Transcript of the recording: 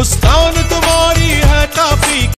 मुस्कान तुम